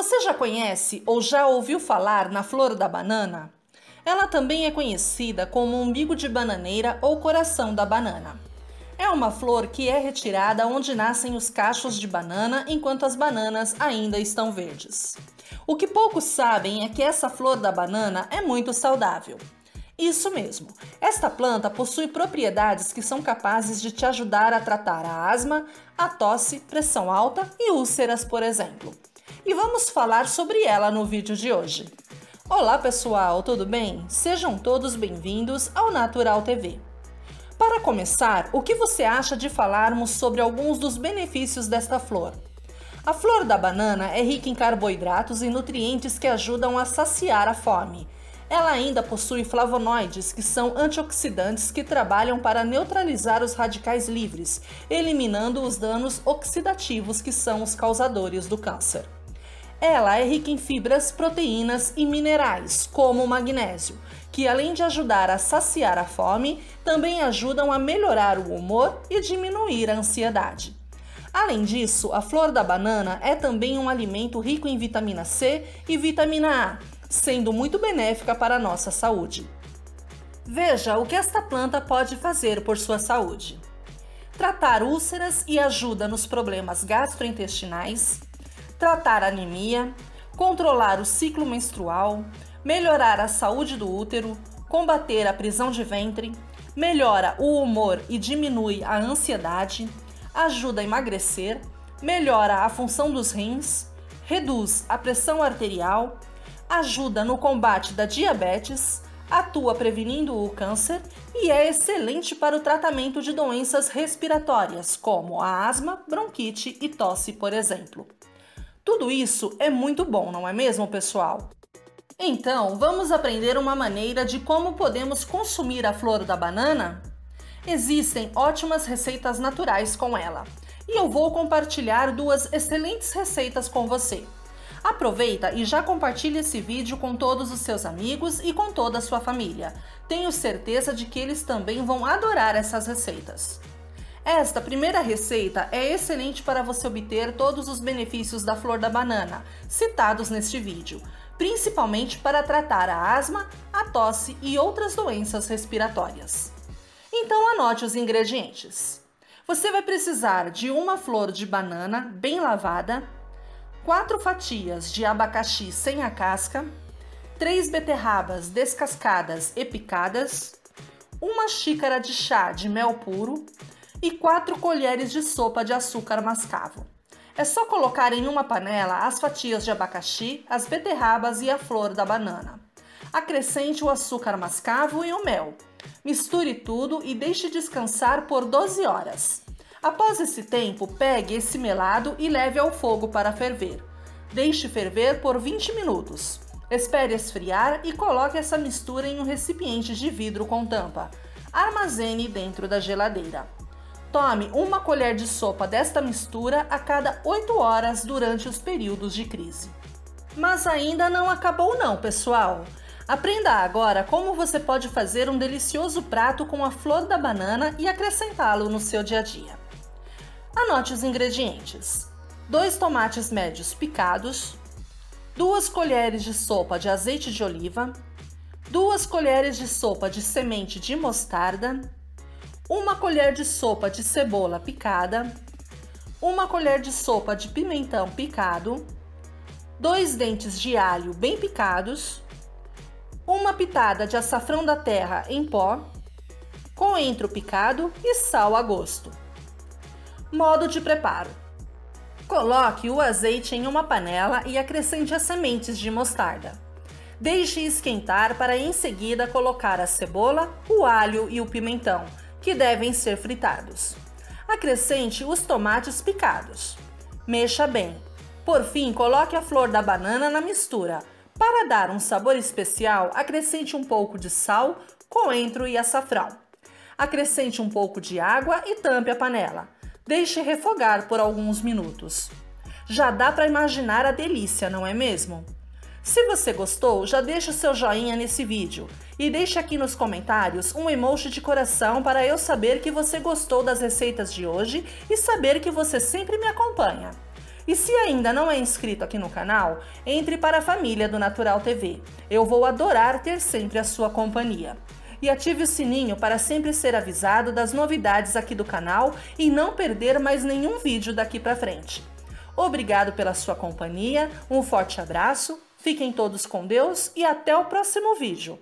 Você já conhece ou já ouviu falar na flor da banana? Ela também é conhecida como umbigo de bananeira ou coração da banana. É uma flor que é retirada onde nascem os cachos de banana enquanto as bananas ainda estão verdes. O que poucos sabem é que essa flor da banana é muito saudável. Isso mesmo, esta planta possui propriedades que são capazes de te ajudar a tratar a asma, a tosse, pressão alta e úlceras, por exemplo e vamos falar sobre ela no vídeo de hoje. Olá pessoal, tudo bem? Sejam todos bem-vindos ao Natural TV. Para começar, o que você acha de falarmos sobre alguns dos benefícios desta flor? A flor da banana é rica em carboidratos e nutrientes que ajudam a saciar a fome. Ela ainda possui flavonoides, que são antioxidantes que trabalham para neutralizar os radicais livres, eliminando os danos oxidativos que são os causadores do câncer. Ela é rica em fibras, proteínas e minerais, como o magnésio, que além de ajudar a saciar a fome, também ajudam a melhorar o humor e diminuir a ansiedade. Além disso, a flor da banana é também um alimento rico em vitamina C e vitamina A, sendo muito benéfica para a nossa saúde. Veja o que esta planta pode fazer por sua saúde: tratar úlceras e ajuda nos problemas gastrointestinais, tratar anemia, controlar o ciclo menstrual, melhorar a saúde do útero, combater a prisão de ventre, melhora o humor e diminui a ansiedade, ajuda a emagrecer, melhora a função dos rins, reduz a pressão arterial, ajuda no combate da diabetes, atua prevenindo o câncer e é excelente para o tratamento de doenças respiratórias, como a asma, bronquite e tosse, por exemplo. Tudo isso é muito bom, não é mesmo, pessoal? Então, vamos aprender uma maneira de como podemos consumir a flor da banana? Existem ótimas receitas naturais com ela, e eu vou compartilhar duas excelentes receitas com você. Aproveita e já compartilhe esse vídeo com todos os seus amigos e com toda a sua família. Tenho certeza de que eles também vão adorar essas receitas. Esta primeira receita é excelente para você obter todos os benefícios da flor da banana, citados neste vídeo, principalmente para tratar a asma, a tosse e outras doenças respiratórias. Então anote os ingredientes. Você vai precisar de uma flor de banana bem lavada, quatro fatias de abacaxi sem a casca, três beterrabas descascadas e picadas, uma xícara de chá de mel puro, e 4 colheres de sopa de açúcar mascavo. É só colocar em uma panela as fatias de abacaxi, as beterrabas e a flor da banana. Acrescente o açúcar mascavo e o mel. Misture tudo e deixe descansar por 12 horas. Após esse tempo, pegue esse melado e leve ao fogo para ferver. Deixe ferver por 20 minutos. Espere esfriar e coloque essa mistura em um recipiente de vidro com tampa. Armazene dentro da geladeira. Tome uma colher de sopa desta mistura a cada 8 horas durante os períodos de crise. Mas ainda não acabou não, pessoal! Aprenda agora como você pode fazer um delicioso prato com a flor da banana e acrescentá-lo no seu dia a dia. Anote os ingredientes: 2 tomates médios picados, 2 colheres de sopa de azeite de oliva, 2 colheres de sopa de semente de mostarda, uma colher de sopa de cebola picada, uma colher de sopa de pimentão picado, dois dentes de alho bem picados, uma pitada de açafrão da terra em pó, coentro picado e sal a gosto. Modo de preparo: coloque o azeite em uma panela e acrescente as sementes de mostarda. Deixe esquentar para em seguida colocar a cebola, o alho e o pimentão que devem ser fritados. Acrescente os tomates picados. Mexa bem. Por fim, coloque a flor da banana na mistura. Para dar um sabor especial, acrescente um pouco de sal, coentro e açafrão. Acrescente um pouco de água e tampe a panela. Deixe refogar por alguns minutos. Já dá para imaginar a delícia, não é mesmo? Se você gostou, já deixa o seu joinha nesse vídeo e deixe aqui nos comentários um emoji de coração para eu saber que você gostou das receitas de hoje e saber que você sempre me acompanha. E se ainda não é inscrito aqui no canal, entre para a família do Natural TV. Eu vou adorar ter sempre a sua companhia. E ative o sininho para sempre ser avisado das novidades aqui do canal e não perder mais nenhum vídeo daqui para frente. Obrigado pela sua companhia, um forte abraço, fiquem todos com Deus e até o próximo vídeo.